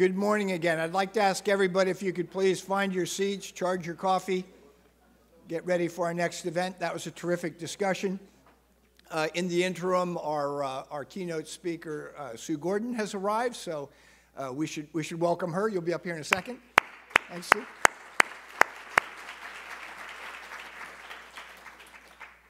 good morning again. I'd like to ask everybody if you could please find your seats, charge your coffee, get ready for our next event. That was a terrific discussion. Uh, in the interim, our, uh, our keynote speaker, uh, Sue Gordon, has arrived, so uh, we, should, we should welcome her. You'll be up here in a second. Thanks, Sue.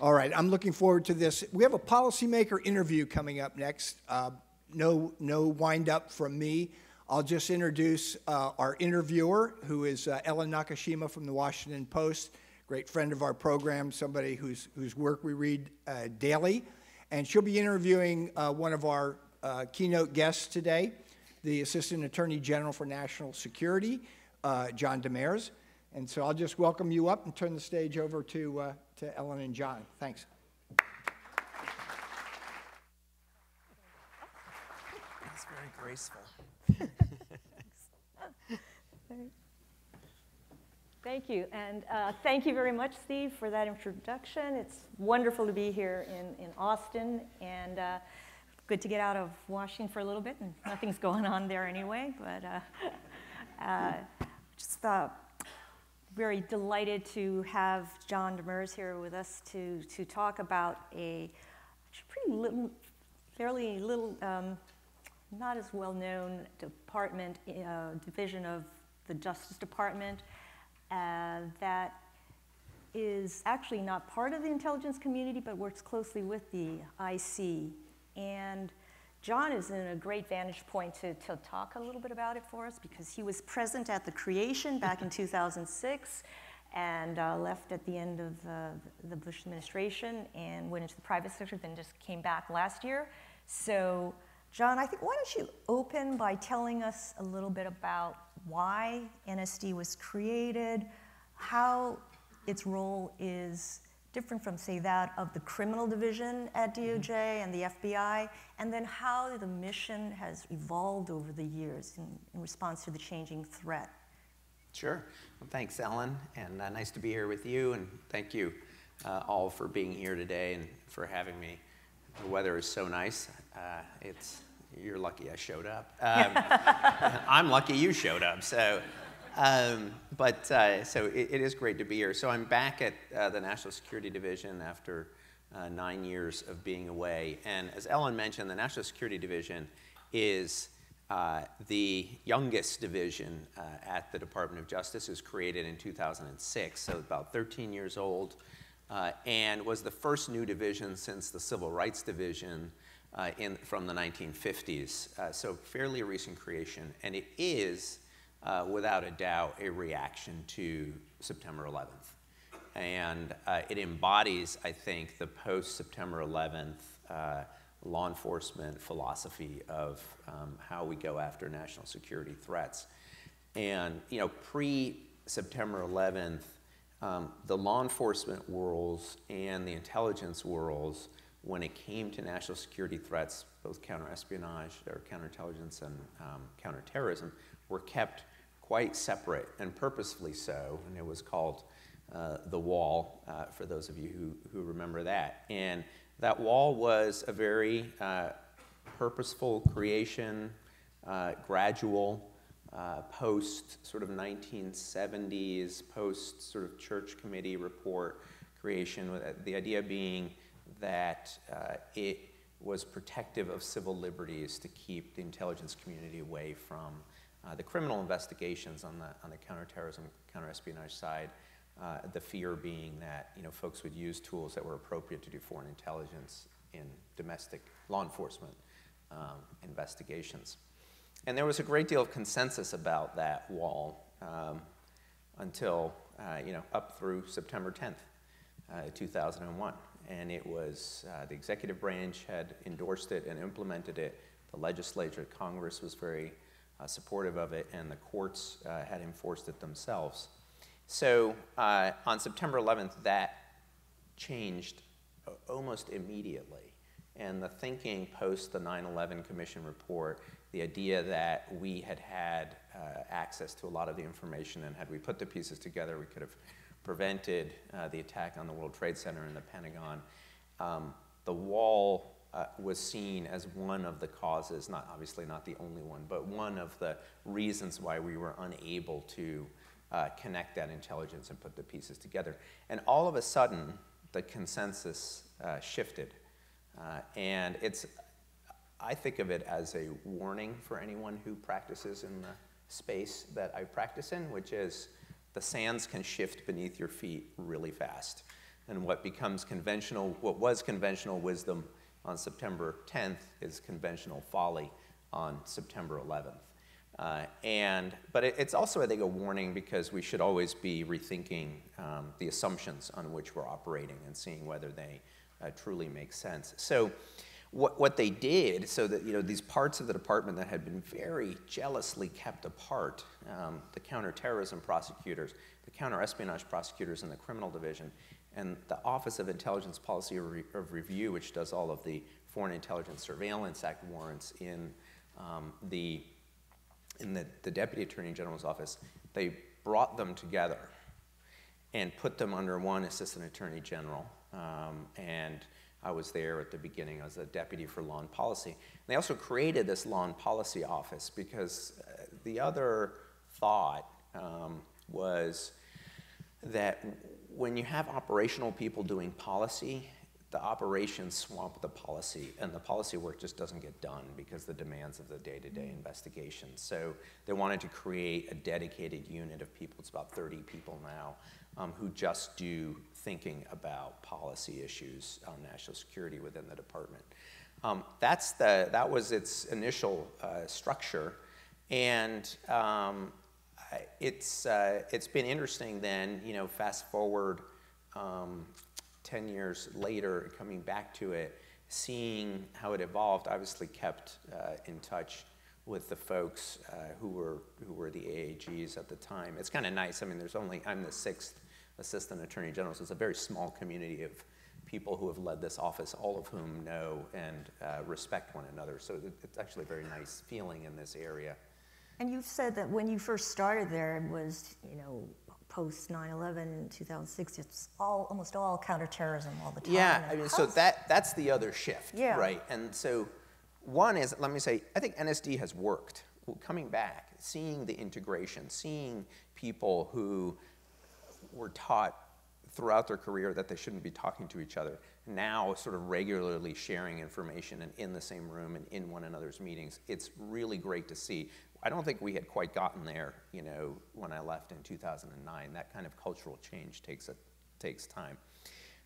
All right, I'm looking forward to this. We have a policymaker interview coming up next. Uh, no, no wind up from me. I'll just introduce uh, our interviewer, who is uh, Ellen Nakashima from the Washington Post, great friend of our program, somebody whose, whose work we read uh, daily. And she'll be interviewing uh, one of our uh, keynote guests today, the Assistant Attorney General for National Security, uh, John Demers. And so I'll just welcome you up and turn the stage over to, to Ellen and John. Thanks. That's very graceful. Thank you, and uh, thank you very much, Steve, for that introduction. It's wonderful to be here in, in Austin, and uh, good to get out of Washington for a little bit, and nothing's going on there anyway, but uh, uh just uh, very delighted to have John Demers here with us to, to talk about a pretty little, fairly little, um, not as well known department, uh, division of the Justice Department uh, that is actually not part of the intelligence community but works closely with the IC. And John is in a great vantage point to, to talk a little bit about it for us because he was present at the creation back in 2006 and uh, left at the end of uh, the Bush administration and went into the private sector, then just came back last year. So John, I think why don't you open by telling us a little bit about why NSD was created, how its role is different from, say, that of the criminal division at DOJ mm-hmm. and the FBI, and then how the mission has evolved over the years in, in response to the changing threat. Sure. Well, thanks, Ellen, and uh, nice to be here with you, and thank you uh, all for being here today and for having me. The weather is so nice. Uh, it's you're lucky I showed up. Um, I'm lucky you showed up. So, um, but uh, so it, it is great to be here. So I'm back at uh, the National Security Division after uh, nine years of being away. And as Ellen mentioned, the National Security Division is uh, the youngest division uh, at the Department of Justice. It was created in 2006, so about 13 years old uh, and was the first new division since the Civil Rights Division uh, in, from the 1950s. Uh, so fairly recent creation, and it is, uh, without a doubt, a reaction to September 11th. And uh, it embodies, I think, the post-September 11th uh, law enforcement philosophy of um, how we go after national security threats. And, you know, pre-September 11th, um, the law enforcement worlds and the intelligence worlds, when it came to national security threats, both counterespionage or counterintelligence and um, counterterrorism, were kept quite separate and purposefully so. And it was called uh, the wall, uh, for those of you who, who remember that. And that wall was a very uh, purposeful creation, uh, gradual, uh, post sort of 1970s, post sort of church committee report creation, with the idea being that uh, it was protective of civil liberties to keep the intelligence community away from uh, the criminal investigations on the, on the counterterrorism, counterespionage side. Uh, the fear being that you know, folks would use tools that were appropriate to do foreign intelligence in domestic law enforcement um, investigations. And there was a great deal of consensus about that wall um, until, uh, you know, up through September 10th, uh, 2001. And it was, uh, the executive branch had endorsed it and implemented it. The legislature, Congress was very uh, supportive of it, and the courts uh, had enforced it themselves. So uh, on September 11th, that changed almost immediately. And the thinking post the 9 11 Commission report the idea that we had had uh, access to a lot of the information, and had we put the pieces together, we could have prevented uh, the attack on the World Trade Center and the Pentagon. Um, the wall uh, was seen as one of the causes, not obviously not the only one, but one of the reasons why we were unable to uh, connect that intelligence and put the pieces together. And all of a sudden, the consensus uh, shifted. Uh, and it's, I think of it as a warning for anyone who practices in the space that I practice in, which is the sands can shift beneath your feet really fast. And what becomes conventional, what was conventional wisdom on September 10th is conventional folly on September 11th. Uh, and, but it, it's also, I think, a warning because we should always be rethinking um, the assumptions on which we're operating and seeing whether they uh, truly make sense. So, what, what they did, so that you know these parts of the department that had been very jealously kept apart, um, the counterterrorism prosecutors, the counterespionage prosecutors in the criminal division, and the Office of Intelligence Policy of, Re- of Review, which does all of the Foreign Intelligence Surveillance Act warrants in um, the in the, the Deputy Attorney General's office, they brought them together and put them under one Assistant Attorney General. Um, and I was there at the beginning as a deputy for law and policy. And they also created this law and policy office because uh, the other thought um, was that when you have operational people doing policy, the operations swamp the policy, and the policy work just doesn't get done because the demands of the day-to-day -day investigation. So they wanted to create a dedicated unit of people. It's about 30 people now um, who just do thinking about policy issues on national security within the department. Um, that's the that was its initial uh, structure, and um, it's uh, it's been interesting. Then you know, fast forward. Um, 10 years later, coming back to it, seeing how it evolved, obviously kept uh, in touch with the folks uh, who, were, who were the AAGs at the time. It's kind of nice. I mean, there's only, I'm the sixth assistant attorney general, so it's a very small community of people who have led this office, all of whom know and uh, respect one another. So it's actually a very nice feeling in this area. And you've said that when you first started there, it was, you know, post 9/11 2006, it's all almost all counterterrorism all the time. Yeah, I mean, so that that's the other shift, yeah. right? And so one is, let me say, I think NSD has worked. Coming back, seeing the integration, seeing people who were taught throughout their career that they shouldn't be talking to each other, now sort of regularly sharing information and in the same room and in one another's meetings. It's really great to see. I don't think we had quite gotten there, you know, when I left in 2009. That kind of cultural change takes, a, takes time.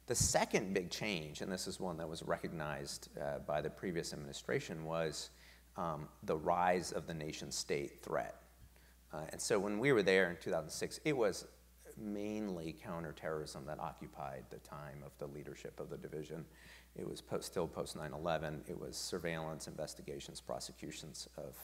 The second big change, and this is one that was recognized uh, by the previous administration, was um, the rise of the nation state threat. Uh, and so when we were there in 2006, it was mainly counterterrorism that occupied the time of the leadership of the division. It was post, still post 9 11, it was surveillance, investigations, prosecutions of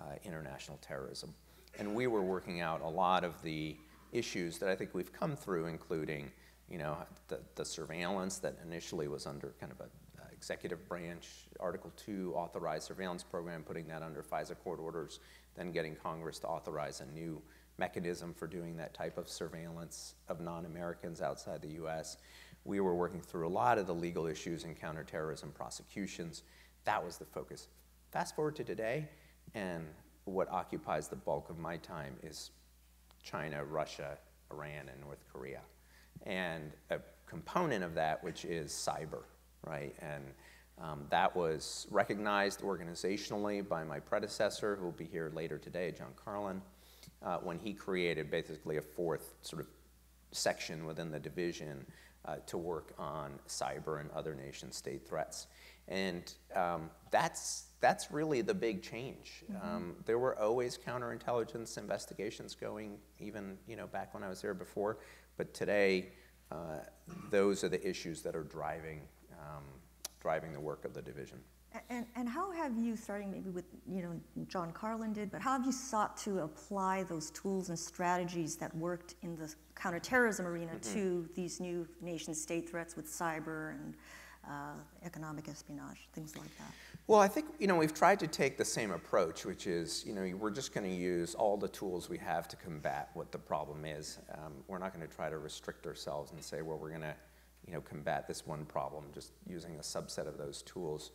uh, international terrorism. And we were working out a lot of the issues that I think we've come through, including you know, the, the surveillance that initially was under kind of a uh, executive branch Article 2 authorized surveillance program, putting that under FISA court orders, then getting Congress to authorize a new mechanism for doing that type of surveillance of non-Americans outside the U.S. We were working through a lot of the legal issues in counterterrorism prosecutions. That was the focus. Fast forward to today, and what occupies the bulk of my time is China, Russia, Iran, and North Korea. And a component of that, which is cyber, right? And um, that was recognized organizationally by my predecessor, who will be here later today, John Carlin, uh, when he created basically a fourth sort of section within the division uh, to work on cyber and other nation state threats. And um, that's, that's really the big change. Mm-hmm. Um, there were always counterintelligence investigations going, even you know, back when I was there before. But today, uh, those are the issues that are driving, um, driving the work of the division. And, and how have you, starting maybe with, you know, John Carlin did, but how have you sought to apply those tools and strategies that worked in the counterterrorism arena mm-hmm. to these new nation state threats with cyber and uh, economic espionage, things like that? Well, I think you know we've tried to take the same approach, which is you know we're just going to use all the tools we have to combat what the problem is. Um, we're not going to try to restrict ourselves and say, well, we're going to you know, combat this one problem, just using a subset of those tools.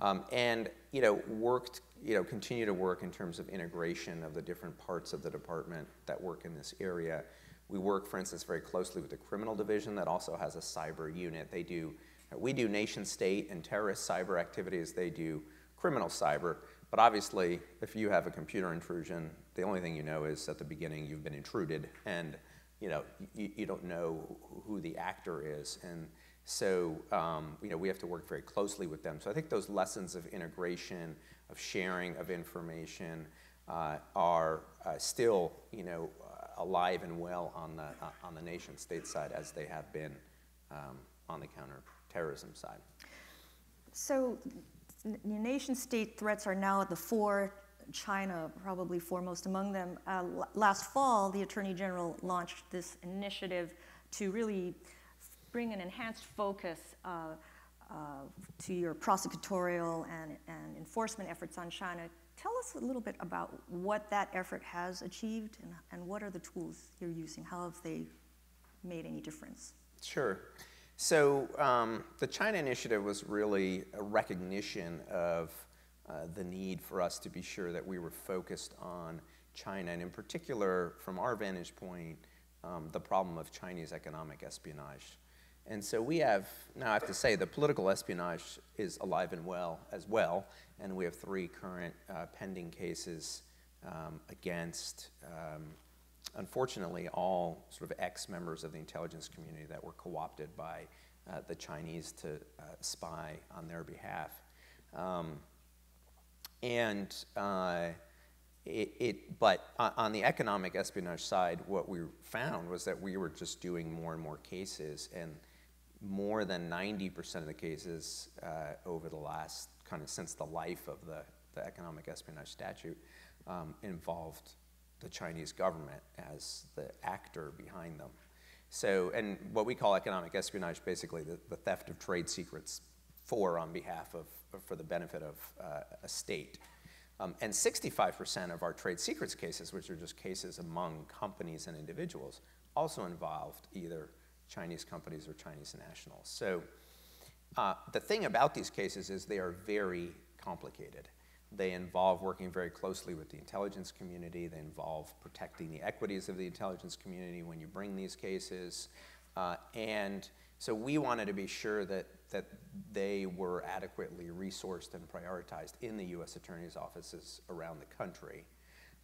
Um, and you know, worked, you know, continue to work in terms of integration of the different parts of the department that work in this area. We work, for instance, very closely with the criminal division that also has a cyber unit. They do, we do nation state and terrorist cyber activities. They do criminal cyber. But obviously, if you have a computer intrusion, the only thing you know is at the beginning you've been intruded, and you know you, you don't know who the actor is. And so um, you know, we have to work very closely with them. So I think those lessons of integration, of sharing of information, uh, are uh, still you know, uh, alive and well on the, uh, on the nation state side as they have been um, on the counterterrorism side. So nation state threats are now at the fore, China probably foremost among them. Uh, last fall, the Attorney General launched this initiative to really bring an enhanced focus uh, uh, to your prosecutorial and, and enforcement efforts on China. Tell us a little bit about what that effort has achieved and, and what are the tools you're using? How have they made any difference? Sure. So um, the China Initiative was really a recognition of uh, the need for us to be sure that we were focused on China, and in particular, from our vantage point, um, the problem of Chinese economic espionage. And so we have, now I have to say, the political espionage is alive and well as well, and we have three current uh, pending cases um, against, um, unfortunately, all sort of ex members of the intelligence community that were co opted by uh, the Chinese to uh, spy on their behalf. Um, and uh, it, it, but on the economic espionage side, what we found was that we were just doing more and more cases, and more than 90% of the cases uh, over the last kind of since the life of the, economic espionage statute um, involved the Chinese government as the actor behind them. So, and what we call economic espionage, basically the, the theft of trade secrets for on behalf of, for the benefit of uh, a state. Um, and 65% of our trade secrets cases, which are just cases among companies and individuals, also involved either Chinese companies or Chinese nationals. So uh, the thing about these cases is they are very complicated. They involve working very closely with the intelligence community. They involve protecting the equities of the intelligence community when you bring these cases. Uh, and so we wanted to be sure that, that they were adequately resourced and prioritized in the U.S. Attorney's offices around the country.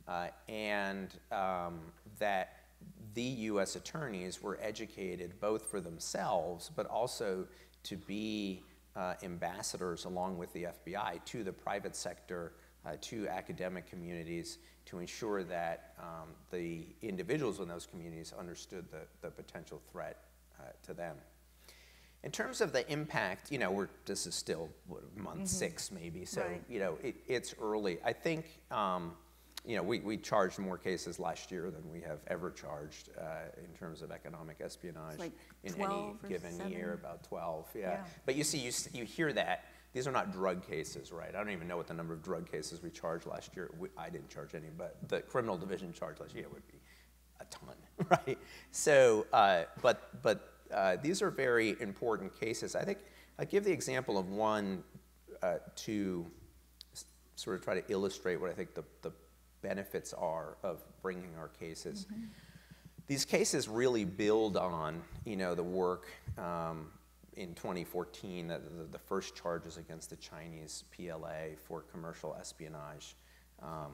Uh, and um, that the U.S. attorneys were educated both for themselves, but also to be uh, ambassadors along with the FBI to the private sector, uh, to academic communities, to ensure that um, the individuals in those communities understood the, the potential threat uh, to them. In terms of the impact, you know, we're, this is still what, month mm-hmm. six maybe, so right. you know, it, it's early. I think um, you know, we, we charged more cases last year than we have ever charged uh, in terms of economic espionage like in any given seven? year, about 12, yeah. Yeah. But you see, you, you hear that. These are not drug cases, right? I don't even know what the number of drug cases we charged last year. We, I didn't charge any, but the criminal division charged last year would be a ton, right? So, uh, but, but uh, these are very important cases. I think I give the example of one uh, to sort of try to illustrate what I think the, the benefits are of bringing our cases. Mm-hmm. These cases really build on, you know, the work um, in 2014, the, the, the, first charges against the Chinese PLA for commercial espionage. Um,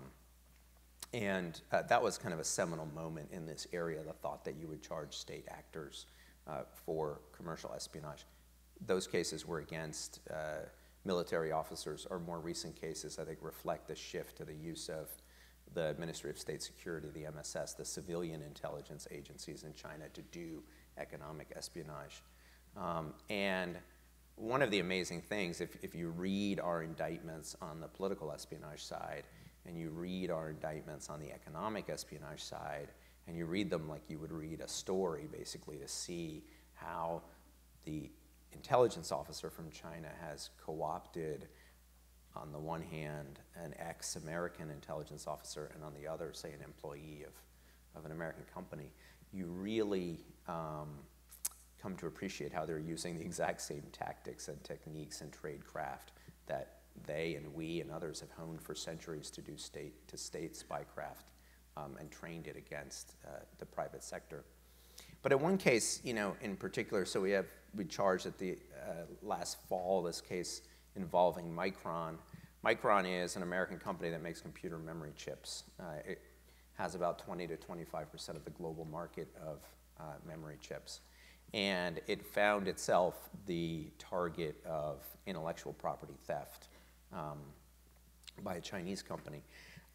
and uh, that was kind of a seminal moment in this area, the thought that you would charge state actors uh, for commercial espionage. Those cases were against uh, military officers. Our more recent cases, I think, reflect the shift to the use of the Ministry of State Security, the MSS, the civilian intelligence agencies in China to do economic espionage. Um, and one of the amazing things, if, if you read our indictments on the political espionage side, and you read our indictments on the economic espionage side, and you read them like you would read a story, basically, to see how the intelligence officer from China has co opted on the one hand, an ex American intelligence officer, and on the other, say, an employee of, of an American company, you really um, come to appreciate how they're using the exact same tactics and techniques and tradecraft that they and we and others have honed for centuries to do state to state spycraft um, and trained it against uh, the private sector. But in one case, you know, in particular, so we have we charged at the uh, last fall this case involving Micron. Micron is an American company that makes computer memory chips. Uh, it has about 20 to 25 percent of the global market of uh, memory chips, and it found itself the target of intellectual property theft um, by a Chinese company.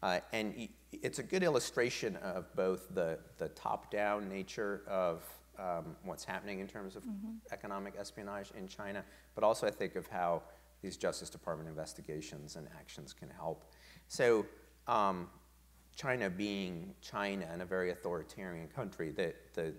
Uh, and it's a good illustration of both the, the top-down nature of um, what's happening in terms of mm-hmm. economic espionage in China, but also I think of how these Justice Department investigations and actions can help. So um, China being China and a very authoritarian country, the, the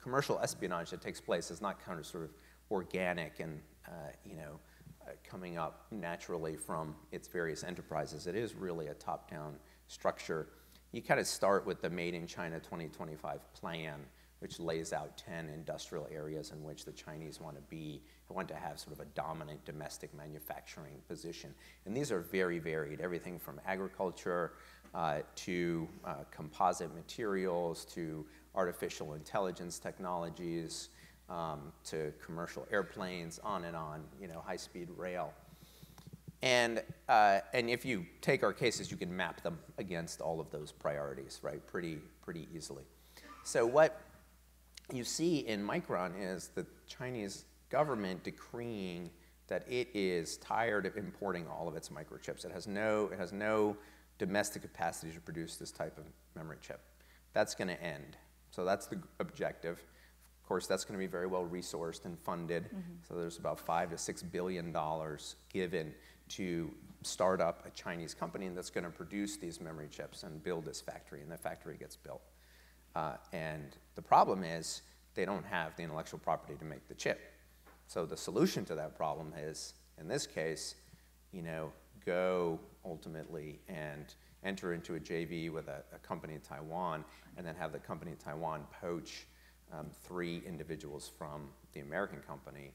commercial espionage that takes place is not kind of sort of organic and, uh, you know, uh, coming up naturally from its various enterprises. It is really a top-down structure. You kind of start with the Made in China 2025 plan, which lays out 10 industrial areas in which the Chinese want to be, want to have sort of a dominant domestic manufacturing position. And these are very varied, everything from agriculture uh, to uh, composite materials to artificial intelligence technologies, um, to commercial airplanes, on and on, you know, high-speed rail. And, uh, and if you take our cases, you can map them against all of those priorities, right, pretty, pretty easily. So what you see in Micron is the Chinese government decreeing that it is tired of importing all of its microchips. It has no, it has no domestic capacity to produce this type of memory chip. That's going to end. So that's the objective. Of course, that's going to be very well resourced and funded. Mm-hmm. So there's about five to six billion dollars given to start up a Chinese company that's going to produce these memory chips and build this factory, and the factory gets built. Uh, and the problem is they don't have the intellectual property to make the chip. So the solution to that problem is, in this case, you know, go ultimately and enter into a JV with a, a company in Taiwan, and then have the company in Taiwan poach um, three individuals from the American company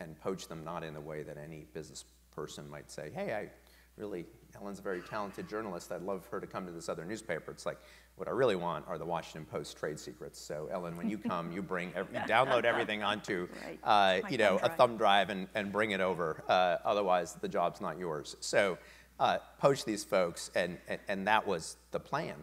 and poach them not in the way that any business person might say, hey, I really, Ellen's a very talented journalist. I'd love her to come to this other newspaper. It's like, what I really want are the Washington Post trade secrets. So Ellen, when you come, you bring, you download everything onto, uh, you know, a thumb drive and, and bring it over. Uh, otherwise, the job's not yours. So uh, poach these folks, and, and, and that was the plan.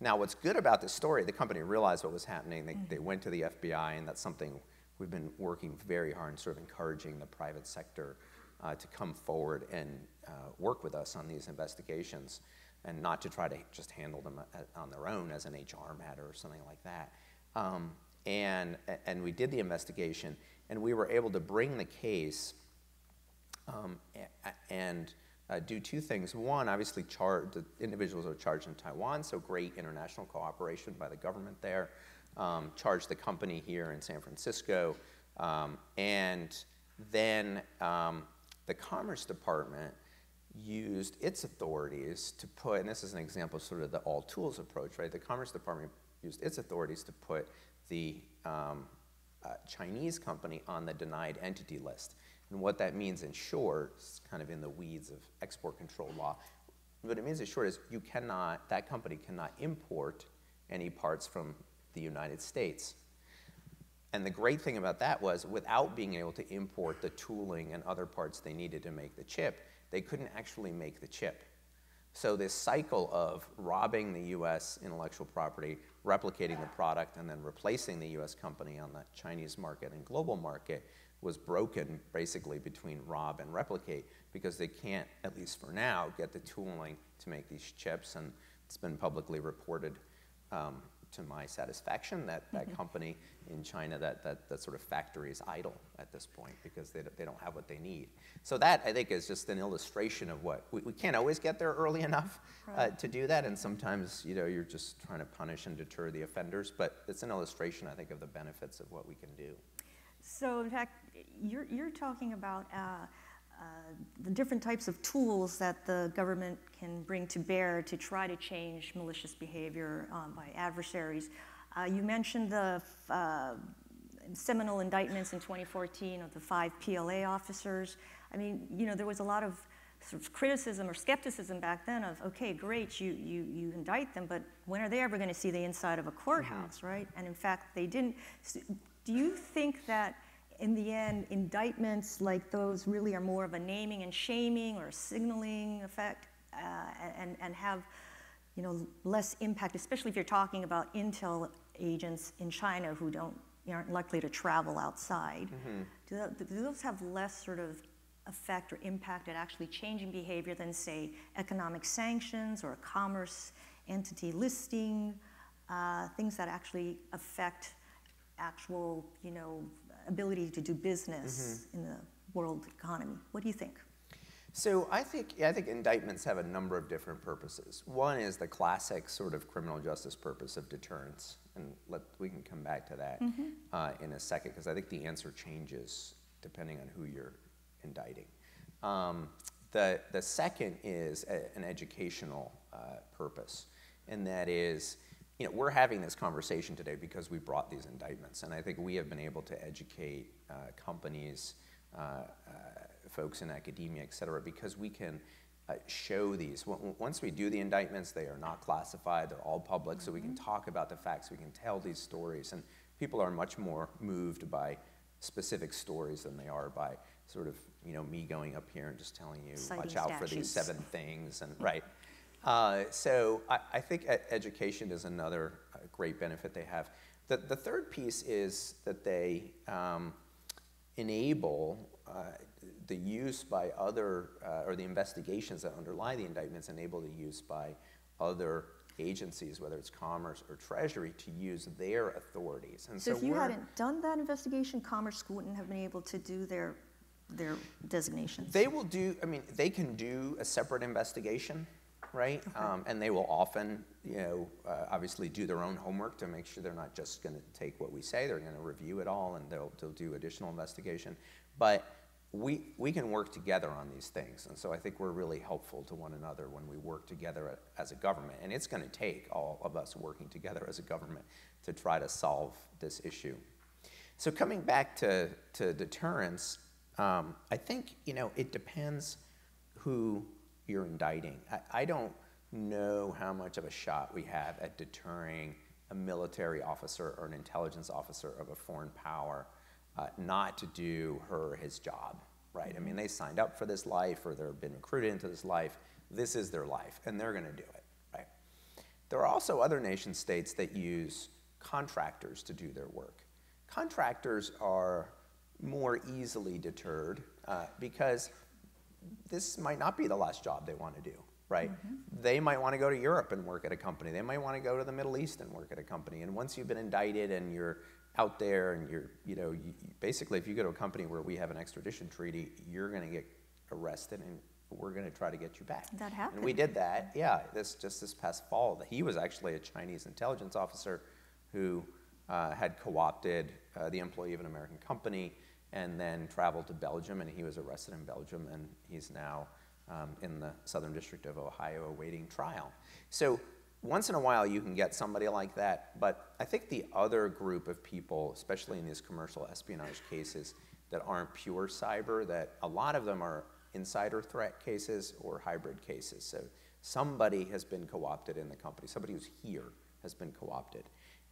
Now, what's good about this story, the company realized what was happening. They, they went to the FBI, and that's something we've been working very hard in sort of encouraging the private sector uh, to come forward and uh, work with us on these investigations and not to try to just handle them uh, on their own as an HR matter or something like that. Um, and, and we did the investigation, and we were able to bring the case um, and uh, do two things. One, obviously, the individuals are charged in Taiwan, so great international cooperation by the government there. Um, charge the company here in San Francisco, um, and then um, the Commerce Department used its authorities to put, and this is an example of sort of the all tools approach, right? The Commerce Department used its authorities to put the um, uh, Chinese company on the denied entity list. And what that means in short, is kind of in the weeds of export control law, what it means in short is you cannot, that company cannot import any parts from the United States. And the great thing about that was without being able to import the tooling and other parts they needed to make the chip, they couldn't actually make the chip. So this cycle of robbing the US intellectual property, replicating the product, and then replacing the US company on the Chinese market and global market was broken basically between rob and replicate because they can't, at least for now, get the tooling to make these chips. And it's been publicly reported um, to my satisfaction that that mm-hmm. company in China, that, that, that sort of factory is idle at this point because they, they don't have what they need. So that, I think, is just an illustration of what, we, we can't always get there early enough uh, right. uh, to do that. And sometimes, you know, you're just trying to punish and deter the offenders. But it's an illustration, I think, of the benefits of what we can do. So in fact, you're, you're talking about uh, uh, the different types of tools that the government can bring to bear to try to change malicious behavior um, by adversaries. Uh, you mentioned the uh, seminal indictments in 2014 of the five PLA officers. I mean, you know, there was a lot of sort of criticism or skepticism back then of, okay, great, you, you, you indict them, but when are they ever going to see the inside of a courthouse, right? And in fact, they didn't. So do you think that in the end, indictments like those really are more of a naming and shaming or signaling effect uh, and, and have you know, less impact, especially if you're talking about intel agents in China who don't, aren't likely to travel outside. Mm-hmm. Do, that, do those have less sort of effect or impact at actually changing behavior than, say, economic sanctions or a commerce entity listing, uh, things that actually affect actual, you know, ability to do business mm-hmm. in the world economy. What do you think? So I think I think indictments have a number of different purposes. One is the classic sort of criminal justice purpose of deterrence, and let, we can come back to that mm-hmm. uh, in a second because I think the answer changes depending on who you're indicting. Um, the the second is a, an educational uh, purpose, and that is you know, we're having this conversation today because we brought these indictments, and I think we have been able to educate uh, companies, uh, uh, folks in academia, et cetera, because we can uh, show these. Once we do the indictments, they are not classified, they're all public, mm-hmm. so we can mm-hmm. talk about the facts, we can tell these stories, and people are much more moved by specific stories than they are by sort of, you know, me going up here and just telling you, Citing watch out statutes. for these seven things, and right. Uh, so I, I think education is another uh, great benefit they have. The, the third piece is that they um, enable uh, the use by other, uh, or the investigations that underlie the indictments enable the use by other agencies, whether it's Commerce or Treasury, to use their authorities. And so, so if you hadn't done that investigation, Commerce wouldn't have been able to do their their designations. They will do. I mean, they can do a separate investigation right? Okay. Um, and they will often, you know, uh, obviously do their own homework to make sure they're not just going to take what we say. They're going to review it all, and they'll, they'll do additional investigation. But we, we can work together on these things. And so I think we're really helpful to one another when we work together as a government. And it's going to take all of us working together as a government to try to solve this issue. So coming back to, to deterrence, um, I think, you know, it depends who you're indicting. I, I don't know how much of a shot we have at deterring a military officer or an intelligence officer of a foreign power uh, not to do her his job, right? I mean, they signed up for this life or they've been recruited into this life. This is their life, and they're going to do it, right? There are also other nation states that use contractors to do their work. Contractors are more easily deterred uh, because this might not be the last job they want to do, right? Mm-hmm. They might want to go to Europe and work at a company. They might want to go to the Middle East and work at a company. And once you've been indicted and you're out there and you're, you know, you, basically if you go to a company where we have an extradition treaty, you're going to get arrested and we're going to try to get you back. That happened. And we did that, yeah, this just this past fall. He was actually a Chinese intelligence officer who uh, had co-opted uh, the employee of an American company and then traveled to Belgium, and he was arrested in Belgium, and he's now um, in the Southern District of Ohio awaiting trial. So once in a while you can get somebody like that, but I think the other group of people, especially in these commercial espionage cases that aren't pure cyber, that a lot of them are insider threat cases or hybrid cases. So somebody has been co-opted in the company, somebody who's here has been co-opted.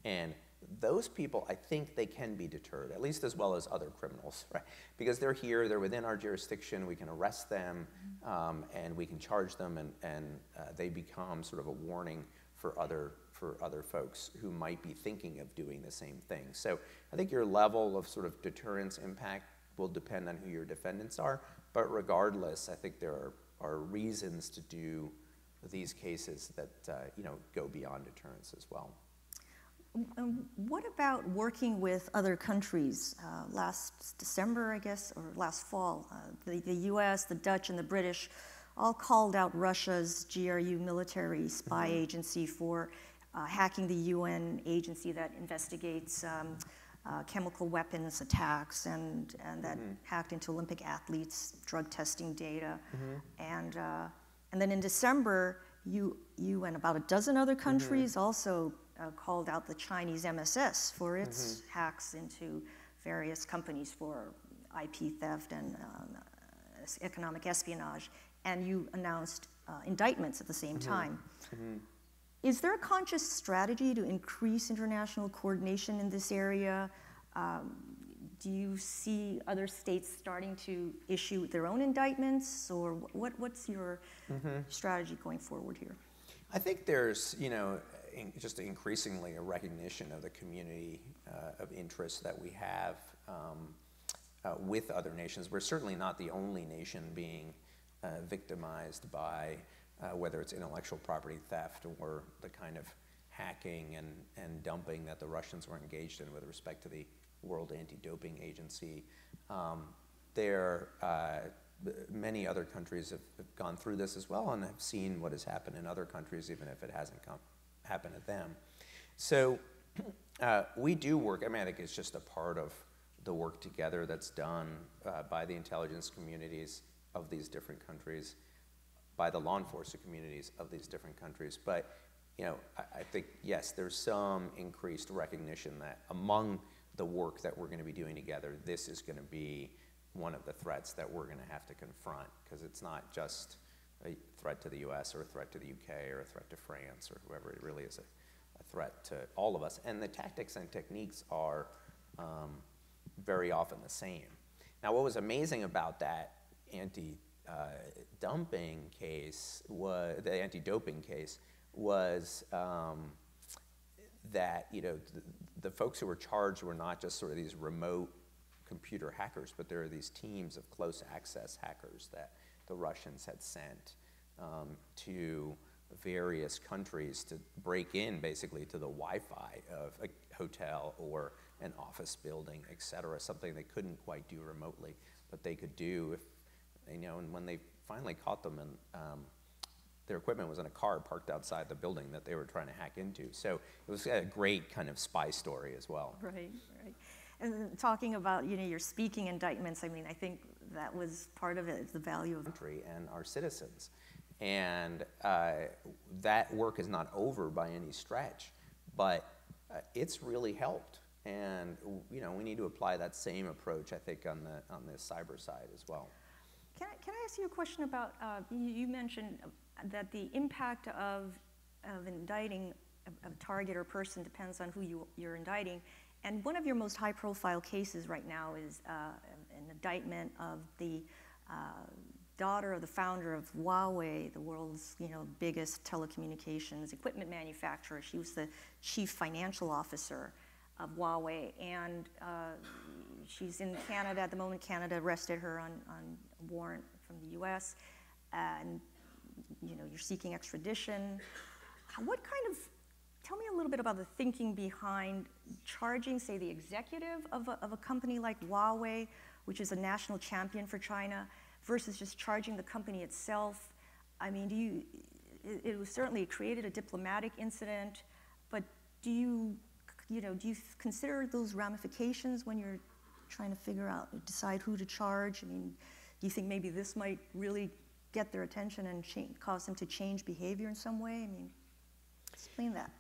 And those people, I think they can be deterred, at least as well as other criminals, right? Because they're here, they're within our jurisdiction, we can arrest them, um, and we can charge them, and, and uh, they become sort of a warning for other, for other folks who might be thinking of doing the same thing. So I think your level of sort of deterrence impact will depend on who your defendants are, but regardless, I think there are, are reasons to do these cases that uh, you know, go beyond deterrence as well. Um, what about working with other countries? Uh, last December, I guess, or last fall, uh, the, the US, the Dutch, and the British all called out Russia's GRU military spy mm-hmm. agency for uh, hacking the UN agency that investigates um, uh, chemical weapons attacks and, and that mm-hmm. hacked into Olympic athletes' drug testing data. Mm-hmm. And, uh, and then in December, you, you and about a dozen other countries mm-hmm. also uh, called out the Chinese MSS for its mm-hmm. hacks into various companies for IP theft and um, economic espionage, and you announced uh, indictments at the same time. Is there a conscious strategy to increase international coordination in this area? Um, do you see other states starting to issue their own indictments, or what, what's your strategy going forward here? I think there's, you know, in, just increasingly a recognition of the community uh, of interest that we have um, uh, with other nations. We're certainly not the only nation being uh, victimized by uh, whether it's intellectual property theft or the kind of hacking and, and dumping that the Russians were engaged in with respect to the World Anti-Doping Agency. Um, there, uh, many other countries have, have, gone through this as well and have seen what has happened in other countries, even if it hasn't come, happened at them. So uh, we do work. I mean, I think it's just a part of the work together that's done uh, by the intelligence communities of these different countries, by the law enforcement communities of these different countries. But you know, I, I think yes, there's some increased recognition that among the work that we're going to be doing together, this is going to be one of the threats that we're going to have to confront because it's not just a threat to the US or a threat to the UK or a threat to France or whoever. It really is a, a threat to all of us. And the tactics and techniques are um, very often the same. Now, what was amazing about that anti uh, dumping case was the anti doping case was um, that you know the, the, folks who were charged were not just sort of these remote computer hackers, but there are these teams of close access hackers that the Russians had sent um, to various countries to break in basically to the Wi-Fi of a hotel or an office building, et cetera, something they couldn't quite do remotely, but they could do if, you know, and when they finally caught them and um, their equipment was in a car parked outside the building that they were trying to hack into. So it was a great kind of spy story as well. Right, right. And talking about, you know, your speaking indictments, I mean, I think that was part of it, the value of the country and our citizens. And uh, that work is not over by any stretch, but uh, it's really helped. And you know, we need to apply that same approach, I think, on the on the cyber side as well. Can I, can I ask you a question about? Uh, you, you, mentioned that the impact of of indicting a, a, target or person depends on who you, you're indicting. And one of your most high-profile cases right now is uh, indictment of the uh, daughter of the founder of Huawei, the world's you know biggest telecommunications equipment manufacturer. She was the chief financial officer of Huawei, and uh, she's in Canada at the moment. Canada arrested her on, on a warrant from the U.S. and you know you're seeking extradition. What kind of tell me a little bit about the thinking behind charging, say, the executive of a, of a company like Huawei, which is a national champion for China, versus just charging the company itself. I mean, do you? It, it was certainly created a diplomatic incident, but do you you know, do you consider those ramifications when you're trying to figure out, decide who to charge? I mean, do you think maybe this might really get their attention and change, cause them to change behavior in some way? I mean, explain that.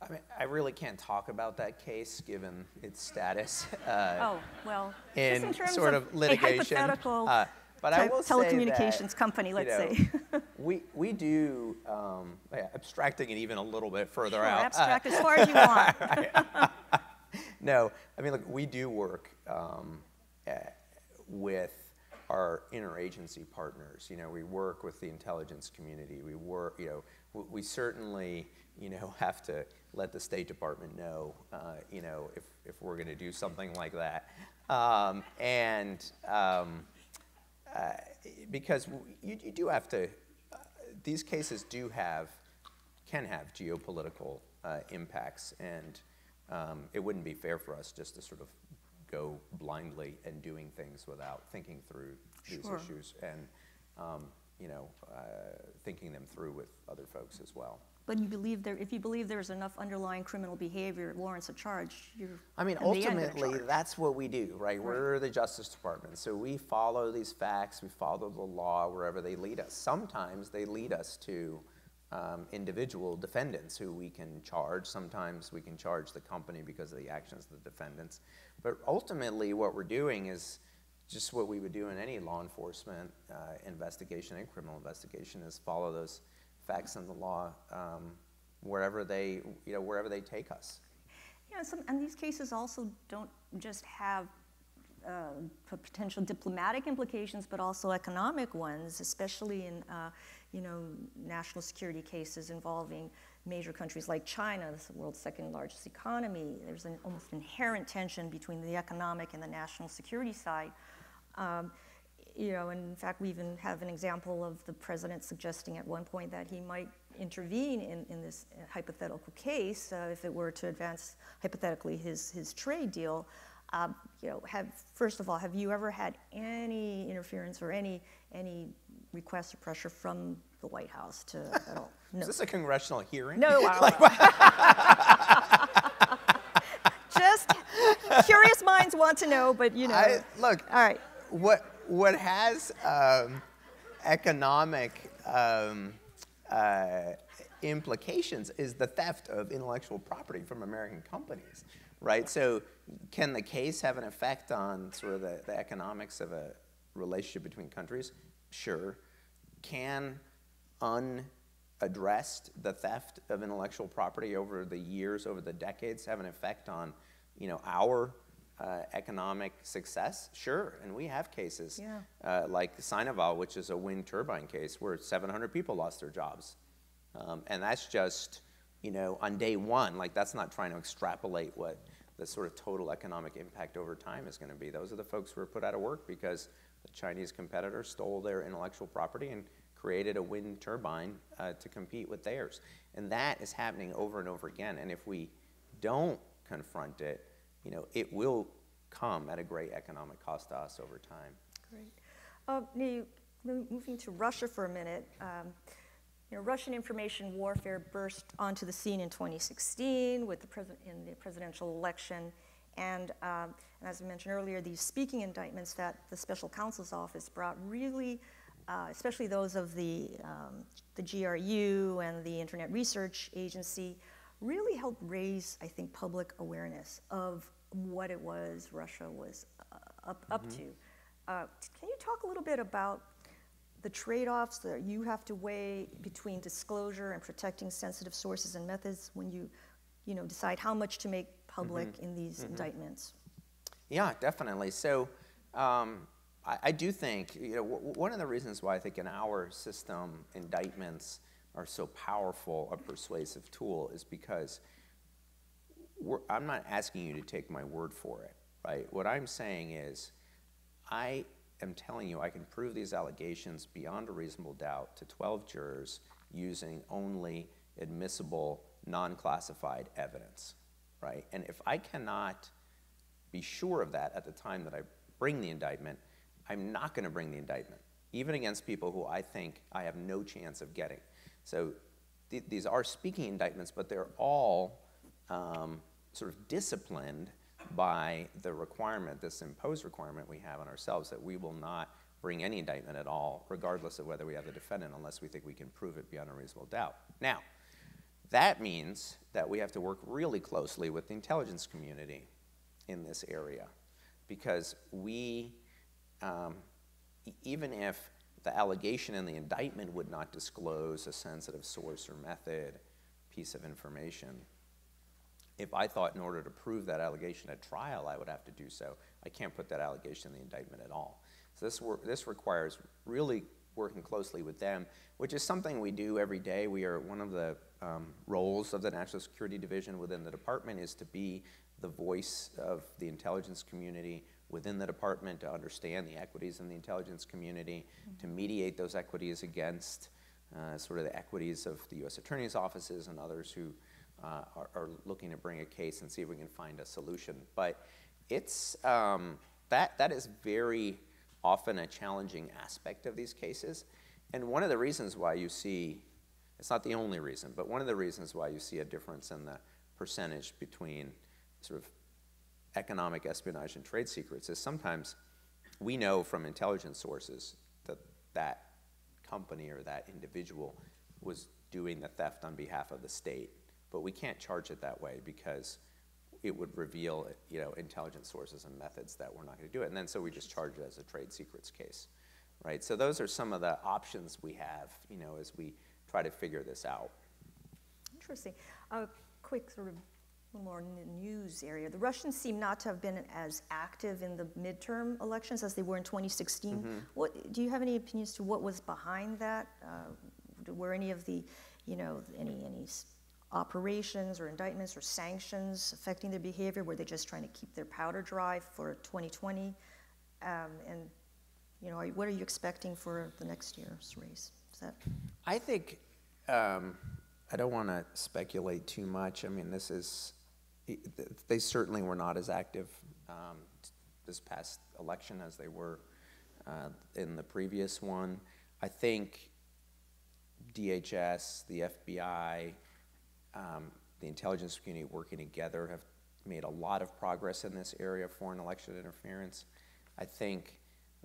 I mean, I really can't talk about that case given its status. Uh, oh well, in, in sort of, of litigation. A hypothetical uh, but I will telecommunications that, company, let's you know, say. we, we do, um, abstracting it even a little bit further sure, out. abstract uh, as far as you want. no, I mean, look, we do work um, uh, with our interagency partners. You know, we work with the intelligence community. We work, you know, we, we certainly, you know, have to let the State Department know, uh, you know, if, if we're going to do something like that. Um, and, um, uh, because you, you, do have to, uh, these cases do have, can have geopolitical uh, impacts, and um, it wouldn't be fair for us just to sort of go blindly and doing things without thinking through these sure. issues and, um, you know, uh, thinking them through with other folks as well. But you believe there, if you believe there's enough underlying criminal behavior warrants a charge, you're. I mean, ultimately, that's what we do, right? right? We're the Justice Department, so we follow these facts, we follow the law wherever they lead us. Sometimes they lead us to um, individual defendants who we can charge. Sometimes we can charge the company because of the actions of the defendants. But ultimately, what we're doing is just what we would do in any law enforcement uh, investigation and criminal investigation is follow those facts and the law um, wherever they, you know, wherever they take us. Yeah, some, and these cases also don't just have uh, potential diplomatic implications, but also economic ones, especially in uh, you know national security cases involving major countries like China, the world's second largest economy. There's an almost inherent tension between the economic and the national security side. Um, you know, in fact, we even have an example of the president suggesting at one point that he might intervene in, in this hypothetical case uh, if it were to advance hypothetically his, his trade deal. Um, you know, have first of all, have you ever had any interference or any any request or pressure from the White House to at all? No. Is this a congressional hearing? No. Just curious minds want to know, but you know. I, look. All right. What what has um, economic um, uh, implications is the theft of intellectual property from American companies, right? So, can the case have an effect on sort of the, the economics of a relationship between countries? Sure. Can unaddressed the theft of intellectual property over the years, over the decades, have an effect on, you know, our uh, economic success? Sure, and we have cases yeah. uh, like Sinovel, which is a wind turbine case where 700 people lost their jobs. Um, and that's just, you know, on day one, like that's not trying to extrapolate what the sort of total economic impact over time is going to be. Those are the folks who were put out of work because the Chinese competitor stole their intellectual property and created a wind turbine uh, to compete with theirs. And that is happening over and over again. And if we don't confront it, you know, it will come at a great economic cost to us over time. Great. Uh, now, moving to Russia for a minute. Um, you know, Russian information warfare burst onto the scene in 2016 with the president in the presidential election, and, um, and, as I mentioned earlier, these speaking indictments that the special counsel's office brought really, uh, especially those of the um, the GRU and the Internet Research Agency, really helped raise, I think, public awareness of what it was Russia was uh, up, up mm-hmm. to. Uh, can you talk a little bit about the trade-offs that you have to weigh between disclosure and protecting sensitive sources and methods when you, you know, decide how much to make public mm-hmm. in these mm-hmm. indictments? Yeah, definitely. So um, I, I, do think, you know, w- one of the reasons why I think in our system indictments are so powerful a persuasive tool is because I'm not asking you to take my word for it, right? What I'm saying is, I am telling you I can prove these allegations beyond a reasonable doubt to 12 jurors using only admissible, non classified evidence, right? And if I cannot be sure of that at the time that I bring the indictment, I'm not going to bring the indictment, even against people who I think I have no chance of getting. So th- these are speaking indictments, but they're all um, sort of disciplined by the requirement, this imposed requirement we have on ourselves that we will not bring any indictment at all, regardless of whether we have the defendant, unless we think we can prove it beyond a reasonable doubt. Now, that means that we have to work really closely with the intelligence community in this area because we, um, even if the allegation in the indictment would not disclose a sensitive source or method piece of information, if I thought in order to prove that allegation at trial, I would have to do so, I can't put that allegation in the indictment at all. So this, this requires really working closely with them, which is something we do every day. We are one of the um, roles of the National Security Division within the department is to be the voice of the intelligence community within the department to understand the equities in the intelligence community, mm-hmm. to mediate those equities against uh, sort of the equities of the U.S. attorney's offices and others who uh, are, are, looking to bring a case and see if we can find a solution. But it's um, that that is very often a challenging aspect of these cases, and one of the reasons why you see it's not the only reason, but one of the reasons why you see a difference in the percentage between sort of economic espionage and trade secrets is sometimes we know from intelligence sources that that company or that individual was doing the theft on behalf of the state. But we can't charge it that way because it would reveal, you know, intelligence sources and methods that we're not going to do it. And then so we just charge it as a trade secrets case, right? So those are some of the options we have, you know, as we try to figure this out. Interesting. A quick sort of little more news area. The Russians seem not to have been as active in the midterm elections as they were in 2016. What do you have any opinions to what was behind that? Uh, were any of the, you know, any any operations or indictments or sanctions affecting their behavior? Were they just trying to keep their powder dry for 2020? Um, and you know, are, what are you expecting for the next year's race? Is that I think um, I don't want to speculate too much. I mean, this is they certainly were not as active um, this past election as they were uh, in the previous one. I think DHS, the FBI, um, the intelligence community working together have made a lot of progress in this area of foreign election interference. I think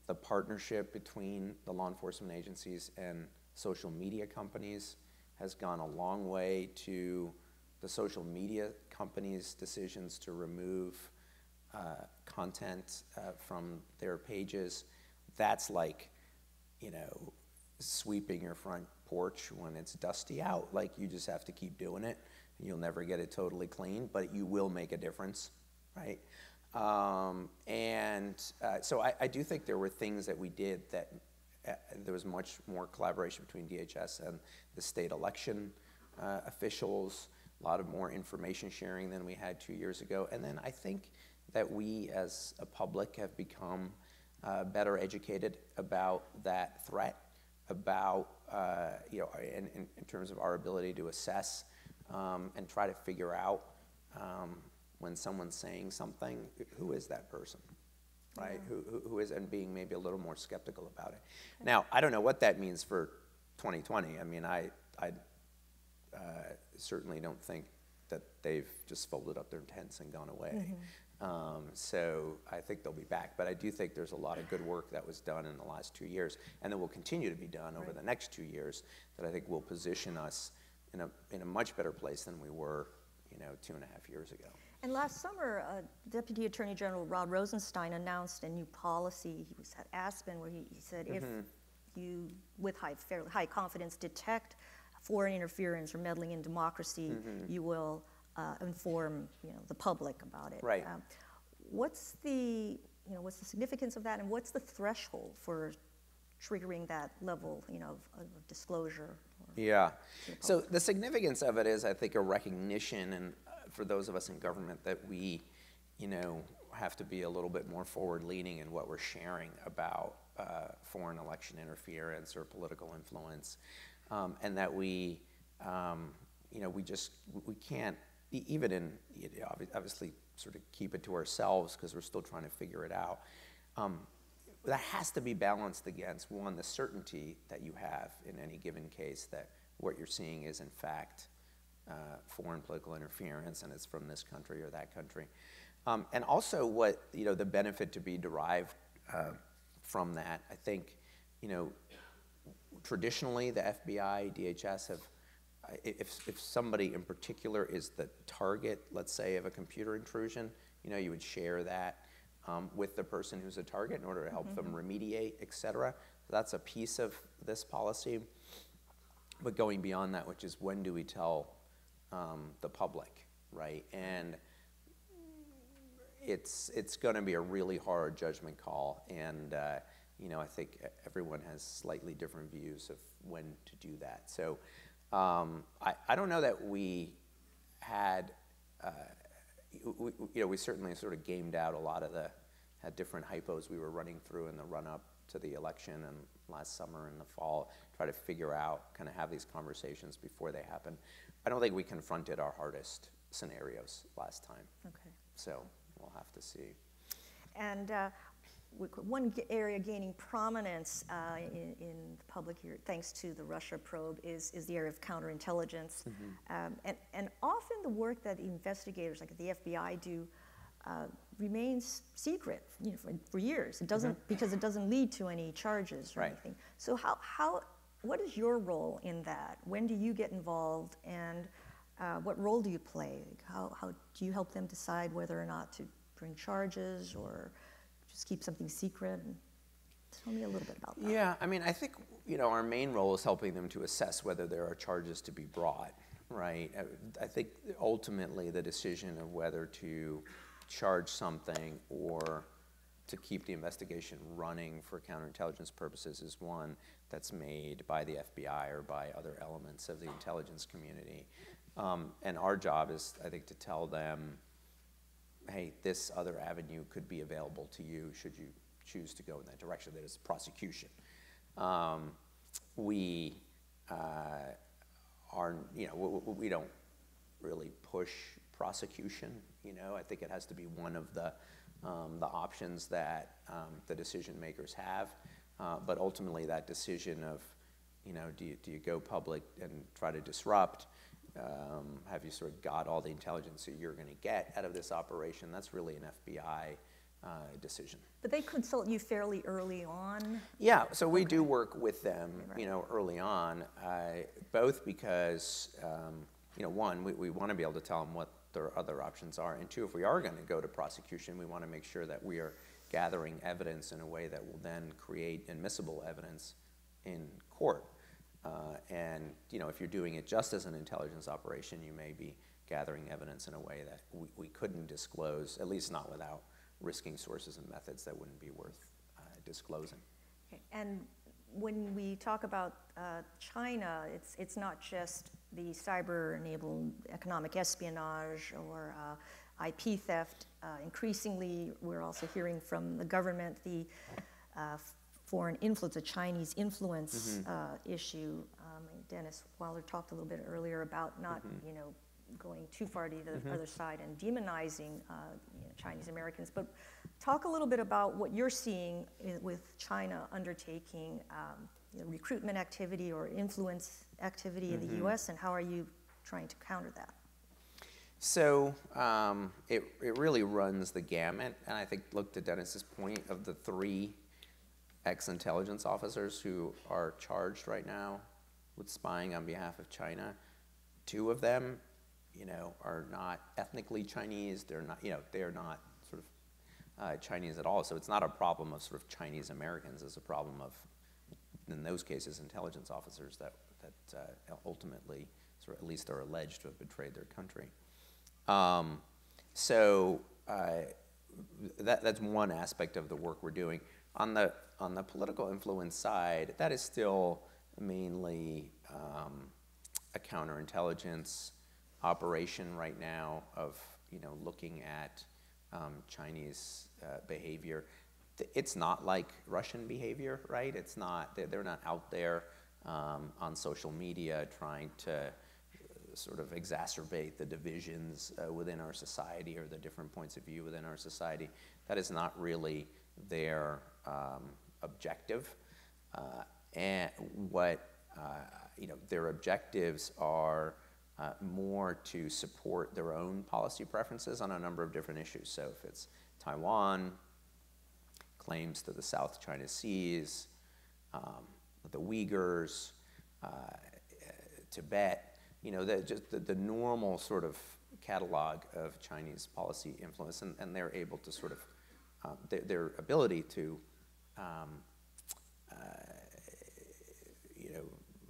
the partnership between the law enforcement agencies and social media companies has gone a long way to the social media companies' decisions to remove uh, content uh, from their pages. That's like, you know, sweeping your front porch when it's dusty out. Like you just have to keep doing it. You'll never get it totally clean, but you will make a difference, right? Um, and uh, so I, I do think there were things that we did that uh, there was much more collaboration between DHS and the state election uh, officials, a lot of more information sharing than we had two years ago. And then I think that we as a public have become uh, better educated about that threat, about, uh, you know, in, in, in terms of our ability to assess um, and try to figure out um, when someone's saying something, who is that person? right? Who, who, who is, and being maybe a little more skeptical about it. Now, I don't know what that means for 2020. I mean, I, I uh, certainly don't think that they've just folded up their tents and gone away. Um, so I think they'll be back. But I do think there's a lot of good work that was done in the last two years, and that will continue to be done over the next two years. That I think will position us in a in a much better place than we were, you know, two and a half years ago. And last summer, uh, Deputy Attorney General Rod Rosenstein announced a new policy. He was at Aspen, where he, he said if you, with high, fairly high confidence, detect foreign interference or meddling in democracy, you will uh, inform you know the public about it. Right. Um, what's the you know what's the significance of that, and what's the threshold for triggering that level you know of, of disclosure? Or, Yeah. So the significance of it is, I think, a recognition, and uh, for those of us in government, that we, you know, have to be a little bit more forward-leaning in what we're sharing about uh, foreign election interference or political influence, um, and that we, um, you know, we just we can't even in obviously sort of keep it to ourselves because we're still trying to figure it out. Um, that has to be balanced against one the certainty that you have in any given case that what you're seeing is in fact uh, foreign political interference and it's from this country or that country um, and also what you know the benefit to be derived uh, from that i think you know traditionally the fbi dhs have if, if somebody in particular is the target let's say of a computer intrusion you know you would share that um, with the person who's a target in order to help them remediate, et cetera. That's a piece of this policy. But going beyond that, which is when do we tell um, the public, right? And it's it's going to be a really hard judgment call, and uh, you know I think everyone has slightly different views of when to do that. So um, I I don't know that we had. Uh, we, you know, we certainly sort of gamed out a lot of the had different hypos we were running through in the run up to the election and last summer and the fall, try to figure out, kind of have these conversations before they happen. I don't think we confronted our hardest scenarios last time, Okay. so we'll have to see. And uh, one area gaining prominence uh, in, in the public here, thanks to the Russia probe, is, is the area of counterintelligence. Um, and, and often the work that investigators like the FBI do uh, remains secret you know, for, for years. It doesn't because it doesn't lead to any charges or Right. anything. So how, how what is your role in that? When do you get involved, and uh, what role do you play? How, how do you help them decide whether or not to bring charges or just keep something secret? Tell me a little bit about that. Yeah, I mean, I think you know our main role is helping them to assess whether there are charges to be brought. Right. I, think ultimately the decision of whether to charge something or to keep the investigation running for counterintelligence purposes is one that's made by the FBI or by other elements of the intelligence community. Um, and our job is, I think, to tell them, hey, this other avenue could be available to you should you choose to go in that direction. That is prosecution. Um, we uh, are, you know, we, we don't really push prosecution. You know, I think it has to be one of the um, the options that um, the decision makers have. Uh, but ultimately, that decision of, you know, do you, do you go public and try to disrupt? Um, have you sort of got all the intelligence that you're going to get out of this operation? That's really an FBI uh, decision. But they consult you fairly early on? Yeah, so we okay. do work with them, right. you know, early on, uh, both because, um, you know, one, we, we want to be able to tell them what their other options are. And two, if we are going to go to prosecution, we want to make sure that we are gathering evidence in a way that will then create admissible evidence in court. Uh, and you know, if you're doing it just as an intelligence operation, you may be gathering evidence in a way that we, we couldn't disclose, at least not without risking sources and methods that wouldn't be worth uh, disclosing. Okay. And when we talk about uh, China, it's, it's not just the cyber-enabled economic espionage or uh, IP theft. Uh, increasingly, we're also hearing from the government the uh, foreign influence, a Chinese influence mm-hmm. Uh, issue. Um, Dennis Wilder talked a little bit earlier about not, mm-hmm. you know, going too far to the mm-hmm. other side and demonizing uh, you know, Chinese Americans. But talk a little bit about what you're seeing in, with China undertaking um, you know, recruitment activity or influence activity in the mm-hmm. U.S. and how are you trying to counter that? So um, it, it really runs the gamut, and I think look to Dennis's point of the three ex-intelligence officers who are charged right now with spying on behalf of China. Two of them you know, are not ethnically Chinese. They're not, you know, they are not sort of uh, Chinese at all. So it's not a problem of sort of Chinese Americans. It's a problem of, in those cases, intelligence officers that that uh, ultimately, sort of, at least, are alleged to have betrayed their country. Um, so uh, that, that's one aspect of the work we're doing. On the on the political influence side, that is still mainly um, a counterintelligence operation right now of you know looking at um, Chinese uh, behavior. It's not like Russian behavior, right? It's not. They're not out there um, on social media trying to uh, sort of exacerbate the divisions uh, within our society or the different points of view within our society. That is not really their um, objective. Uh, and what uh, you know, their objectives are uh, more to support their own policy preferences on a number of different issues. So if it's Taiwan, claims to the South China Seas, um, the Uyghurs, uh, Tibet, you know, the, just the, the, normal sort of catalog of Chinese policy influence, and, and they're able to sort of, um, their, their, ability to, um, uh, you know,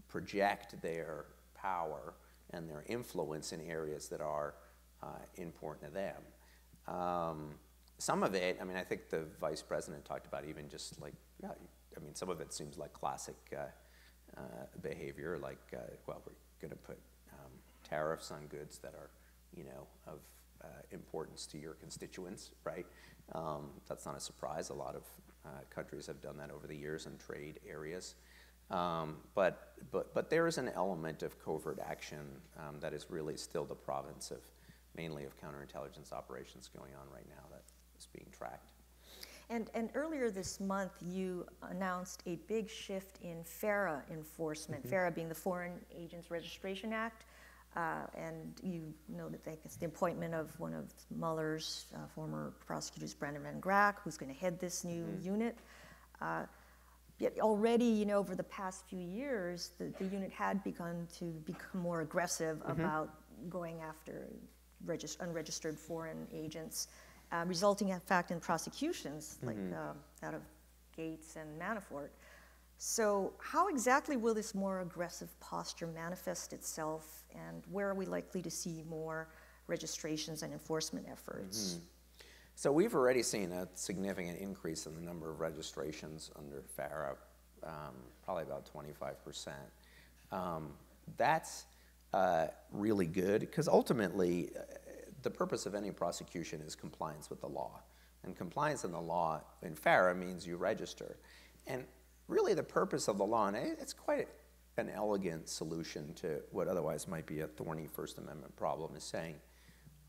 project their power and their influence in areas that are uh, important to them. Um, some of it, I mean, I think the vice president talked about even just like, yeah, I mean, some of it seems like classic uh, uh, behavior, like, uh, well, we're going to put um, tariffs on goods that are, you know, of uh, importance to your constituents, right? Um, that's not a surprise. A lot of countries have done that over the years in trade areas. Um, but, but, but there is an element of covert action um, that is really still the province of mainly of counterintelligence operations going on right now that is being tracked. And, and earlier this month, you announced a big shift in FARA enforcement, mm-hmm. FARA being the Foreign Agents Registration Act. Uh, and you know that it's the appointment of one of Mueller's uh, former prosecutors, Brandon Van Grack, who's going to head this new mm-hmm. unit. Uh, Yet already, you know, over the past few years, the, the unit had begun to become more aggressive about going after regis- unregistered foreign agents, uh, resulting in fact in prosecutions like uh, that of Gates and Manafort. So, how exactly will this more aggressive posture manifest itself, and where are we likely to see more registrations and enforcement efforts? So we've already seen a significant increase in the number of registrations under FARA, um, probably about 25%. Um, that's uh, really good because ultimately, uh, the purpose of any prosecution is compliance with the law. And compliance in the law in FARA means you register. And really, the purpose of the law, and it's quite an elegant solution to what otherwise might be a thorny First Amendment problem, is saying,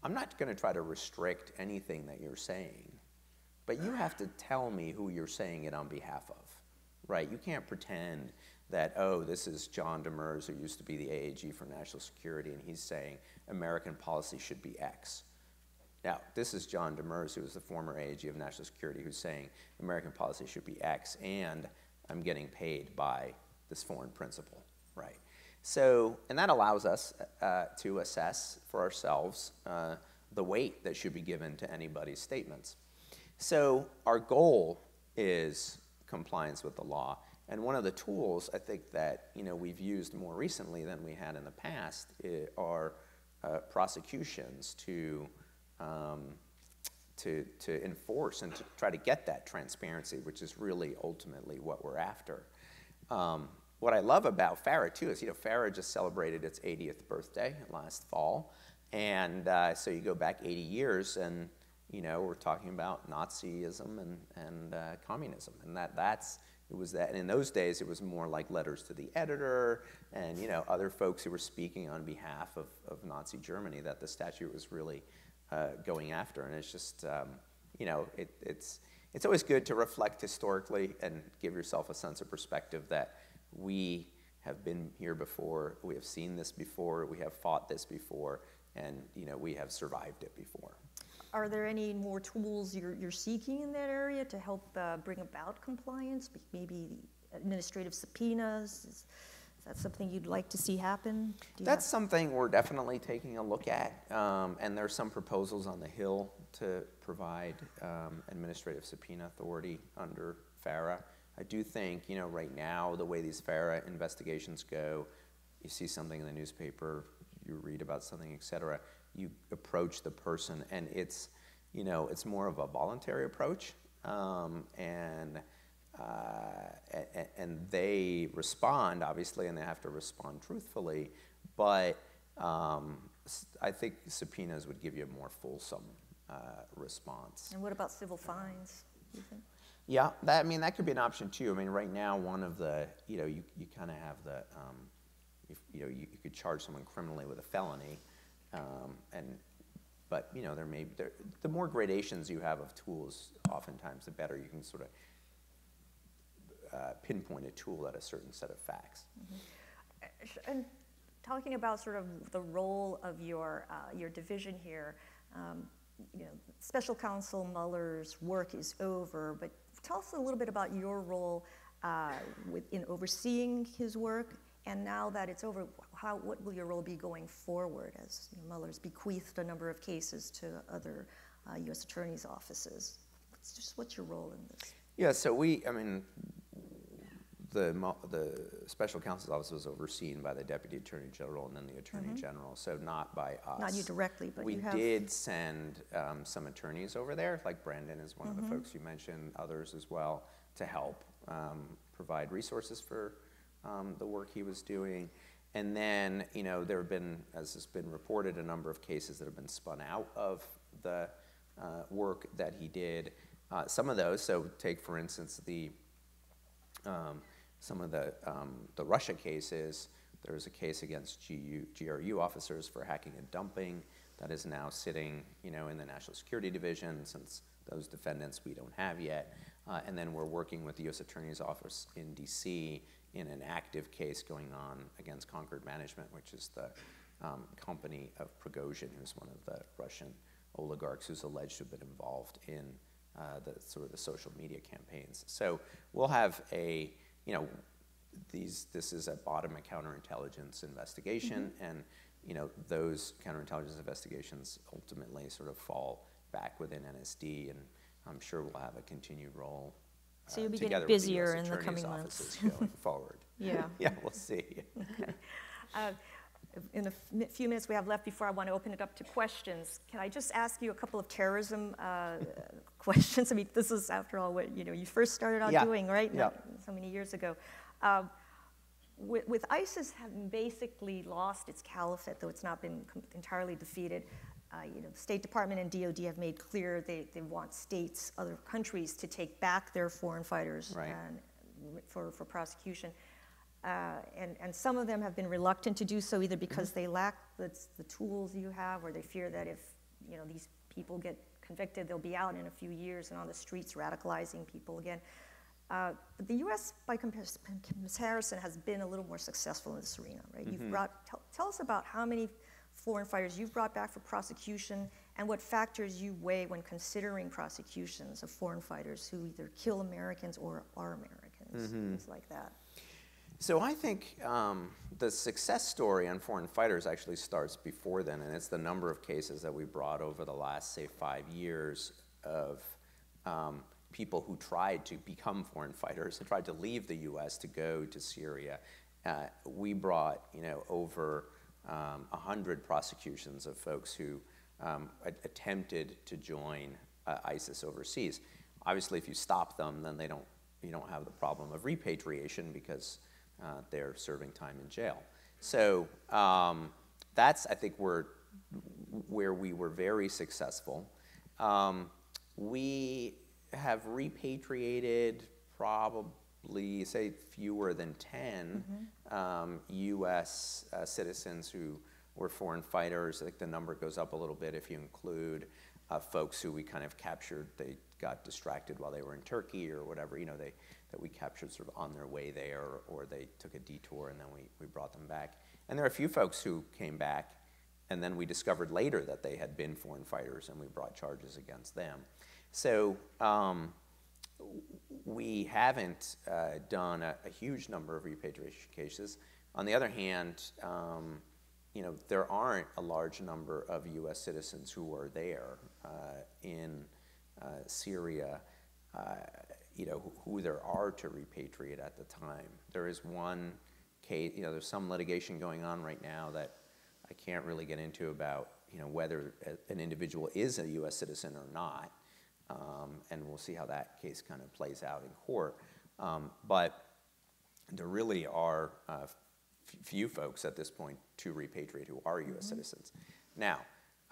I'm not going to try to restrict anything that you're saying, but you have to tell me who you're saying it on behalf of, right? You can't pretend that, oh, this is John Demers, who used to be the AAG for National Security, and he's saying American policy should be X. Now, this is John Demers, who is the former AAG of National Security, who's saying American policy should be X, and I'm getting paid by this foreign principal, right? So, and that allows us uh, to assess for ourselves uh, the weight that should be given to anybody's statements. So, our goal is compliance with the law. And one of the tools I think that you know we've used more recently than we had in the past are uh, prosecutions to um, to, to enforce and to try to get that transparency, which is really ultimately what we're after. Um, what I love about FARA too is, you know, FARA just celebrated its 80th birthday last fall, and uh, so you go back 80 years, and you know, we're talking about Nazism and and uh, communism, and that that's it was that. And in those days, it was more like letters to the editor and you know other folks who were speaking on behalf of, of Nazi Germany that the statute was really uh, going after. And it's just, um, you know, it, it's, it's always good to reflect historically and give yourself a sense of perspective that we have been here before, we have seen this before, we have fought this before, and, you know, we have survived it before. Are there any more tools you're, you're seeking in that area to help uh, bring about compliance? Maybe administrative subpoenas? Is, that something you'd like to see happen? That's something we're definitely taking a look at, um, and there's some proposals on the Hill to provide um, administrative subpoena authority under FARA. I do think, you know, right now, the way these FARA investigations go, you see something in the newspaper, you read about something, et cetera, you approach the person, and it's, you know, it's more of a voluntary approach, um, and and, and they respond, obviously, and they have to respond truthfully. But um, I think subpoenas would give you a more fulsome uh, response. And what about civil fines? you think? Yeah, that, I mean, that could be an option too. I mean, right now, one of the, you know, you, you kind of have the, um, if, you know, you, you could charge someone criminally with a felony, um, and, but, you know, there may, there, the more gradations you have of tools, oftentimes the better you can sort of uh, pinpoint a tool at a certain set of facts. Uh, sh- And talking about sort of the role of your, uh, your division here, um, you know, Special Counsel Mueller's work is over, but tell us a little bit about your role uh, with, in overseeing his work, and now that it's over, how, what will your role be going forward as you know, Mueller's bequeathed a number of cases to other uh, U.S. attorneys' offices? What's, just what's your role in this? Yeah, so we, I mean, the, the special counsel's office was overseen by the deputy attorney general and then the attorney general, so not by us. Mm-hmm. Not you directly, but we you have- did send um, some attorneys over there, like Brandon is one of Mm-hmm. the folks you mentioned, others as well, to help um, provide resources for um, the work he was doing. And then, you know, there have been, as has been reported, a number of cases that have been spun out of the uh, work that he did. Uh, some of those, so take for instance the um, some of the, um, the Russia cases. There was a case against GU, GRU officers for hacking and dumping that is now sitting, you know, in the National Security Division since those defendants we don't have yet. Uh, and then we're working with the U.S. Attorney's Office in D.C. in an active case going on against Concord Management, which is the um, company of Prigozhin, who's one of the Russian oligarchs who's alleged to have been involved in uh, the sort of the social media campaigns. So we'll have a, you know, these, this is a bottom of counterintelligence investigation, and you know those counterintelligence investigations ultimately sort of fall back within NSD, and I'm sure we'll have a continued role. So uh, you'll be getting busier in the coming months. going forward. Yeah. yeah, we'll see. Uh, In the few minutes we have left before I want to open it up to questions, can I just ask you a couple of terrorism uh, questions? I mean, this is, after all, what, you know, you first started out Yeah, doing, right? yeah. So many years ago. Um, With with ISIS having basically lost its caliphate, though it's not been com- entirely defeated, uh, you know, the State Department and DoD have made clear they, they want states, other countries, to take back their foreign fighters Right. and for, for prosecution. Uh, and, and some of them have been reluctant to do so either because they lack the, the tools you have or they fear that if you know, these people get convicted, they'll be out in a few years and on the streets radicalizing people again. Uh, but the U.S., by comparis- comparison, has been a little more successful in this arena, right? You've brought, tell, tell us about how many foreign fighters you've brought back for prosecution and what factors you weigh when considering prosecutions of foreign fighters who either kill Americans or are Americans, things like that. So I think um, the success story on foreign fighters actually starts before then, and it's the number of cases that we brought over the last, say, five years of um, people who tried to become foreign fighters and tried to leave the U.S. to go to Syria. Uh, we brought, you know, over um, 100 prosecutions of folks who um, attempted to join uh, ISIS overseas. Obviously, if you stop them, then they don't, you don't have the problem of repatriation because uh, they're serving time in jail. So um, that's, I think, where, where we were very successful. Um, we have repatriated probably, say, fewer than 10 um, U.S. Uh, citizens who were foreign fighters. I think the number goes up a little bit if you include uh, folks who we kind of captured. They got distracted while they were in Turkey or whatever, you know, they, that we captured sort of on their way there, or they took a detour and then we, we brought them back. And there are a few folks who came back, and then we discovered later that they had been foreign fighters, and we brought charges against them. So um, we haven't uh, done a, a huge number of repatriation cases. On the other hand, um, you know, there aren't a large number of U.S. citizens who are there uh, in uh, Syria, uh, you know, who, there are to repatriate at the time. There is one case, you know, there's some litigation going on right now that I can't really get into about, you know, whether an individual is a U.S. citizen or not. Um, and we'll see how that case kind of plays out in court. Um, but there really are uh, f- few folks at this point to repatriate who are U.S. citizens. Now,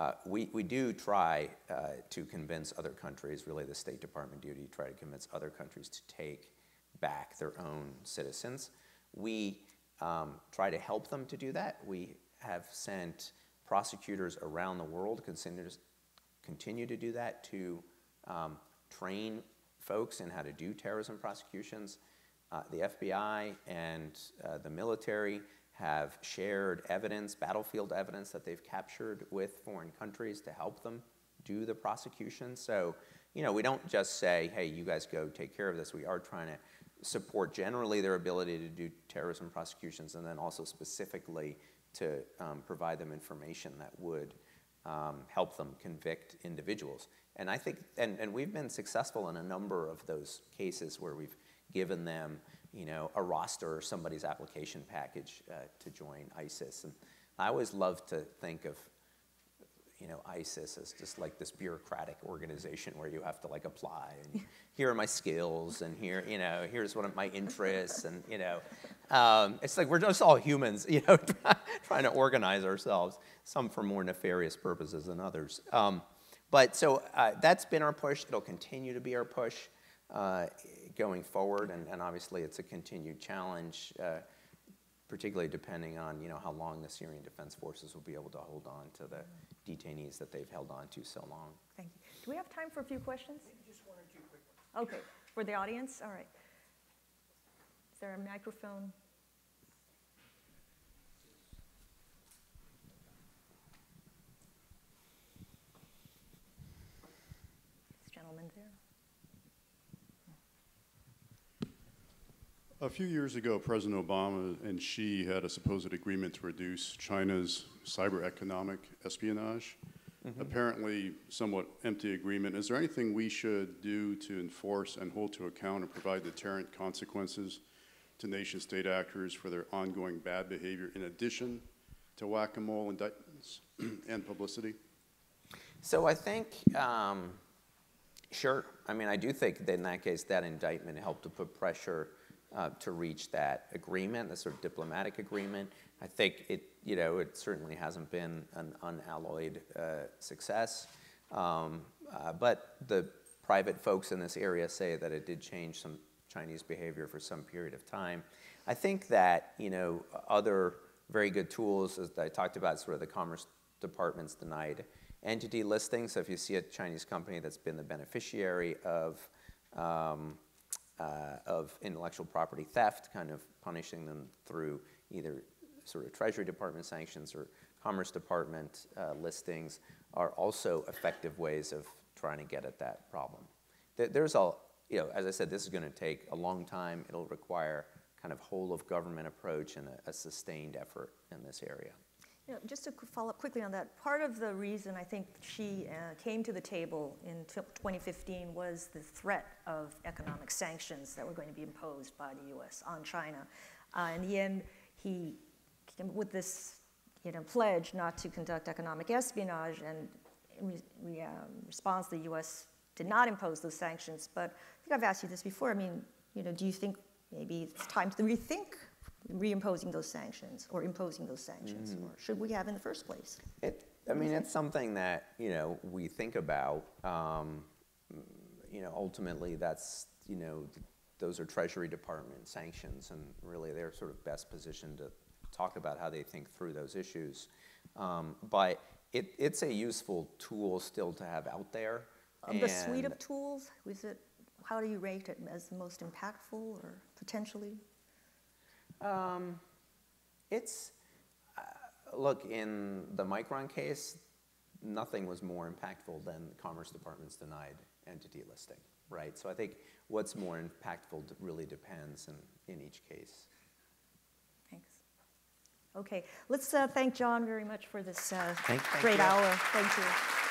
uh, we, we do try uh, to convince other countries, really the State Department duty, try to convince other countries to take back their own citizens. We um, try to help them to do that. We have sent prosecutors around the world, continue to, do that, to um, train folks in how to do terrorism prosecutions. Uh, the FBI and uh, the military have shared evidence, battlefield evidence that they've captured with foreign countries to help them do the prosecution. So, you know, we don't just say, hey, you guys go take care of this. We are trying to support generally their ability to do terrorism prosecutions and then also specifically to um, provide them information that would um, help them convict individuals. And I think, and, and we've been successful in a number of those cases where we've given them, you know, a roster or somebody's application package uh, to join ISIS. And I always love to think of, you know, ISIS as just like this bureaucratic organization where you have to like apply and here are my skills and here, you know, here's one of my interests and, you know, um, it's like we're just all humans, you know, trying to organize ourselves, some for more nefarious purposes than others. Um, but so uh, that's been our push. It'll continue to be our push uh, going forward, and, and obviously it's a continued challenge, uh, particularly depending on you know how long the Syrian Defense Forces will be able to hold on to the detainees that they've held on to so long. Thank you. Do we have time for a few questions? Just one or two quick ones. Okay, for the audience, all right. Is there a microphone? This gentleman there. A few years ago, President Obama and Xi had a supposed agreement to reduce China's cyber economic espionage. Apparently, somewhat empty agreement. Is there anything we should do to enforce and hold to account and provide deterrent consequences to nation state actors for their ongoing bad behavior in addition to whack a mole indictments and publicity? So I think, um, sure. I mean, I do think that in that case, that indictment helped to put pressure uh, to reach that agreement, the sort of diplomatic agreement. I think it, you know, it certainly hasn't been an unalloyed uh, success. Um, uh, but the private folks in this area say that it did change some Chinese behavior for some period of time. I think that, you know, other very good tools, as I talked about, sort of the Commerce Department's denied entity listing. So if you see a Chinese company that's been the beneficiary of, um, uh, of intellectual property theft, kind of punishing them through either sort of Treasury Department sanctions or Commerce Department uh, listings, are also effective ways of trying to get at that problem. There's a, you know, as I said, this is going to take a long time. It'll require kind of whole of government approach and a, a sustained effort in this area. Just to follow up quickly on that, part of the reason I think Xi uh, came to the table in t- 2015 was the threat of economic sanctions that were going to be imposed by the U.S. on China. Uh, in the end, he came with this, you know, pledge not to conduct economic espionage, and in re- um, response, the U.S. did not impose those sanctions. But I think I've asked you this before. I mean, you know, do you think maybe it's time to rethink reimposing those sanctions or imposing those sanctions, or should we have in the first place? It, I mean, it's something that, you know, we think about. Um, you know, ultimately, that's, you know, those are Treasury Department sanctions, and really they're sort of best positioned to talk about how they think through those issues. Um, but it, it's a useful tool still to have out there. Of the suite of tools, is it, how do you rate it as the most impactful or potentially? Um, it's, uh, look, in the Micron case, nothing was more impactful than the Commerce Department's denied entity listing, right? So I think what's more impactful really depends in, in each case. Thanks. Okay, let's uh, thank John very much for this uh, Thank- thank great you. hour. Thank you.